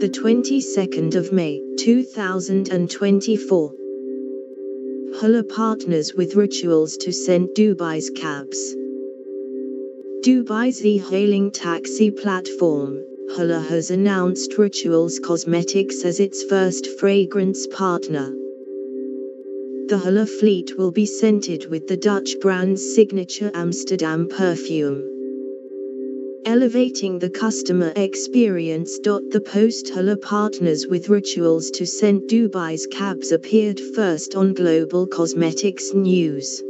the 22nd of May, 2024. Hala partners with Rituals to send Dubai's cabs. Dubai's e-hailing taxi platform, Hala has announced Rituals Cosmetics as its first fragrance partner. The Hala fleet will be scented with the Dutch brand's signature Amsterdam perfume. Elevating the customer experience. The post Hala partners with Rituals to scent Dubai's cabs appeared first on Global Cosmetics News.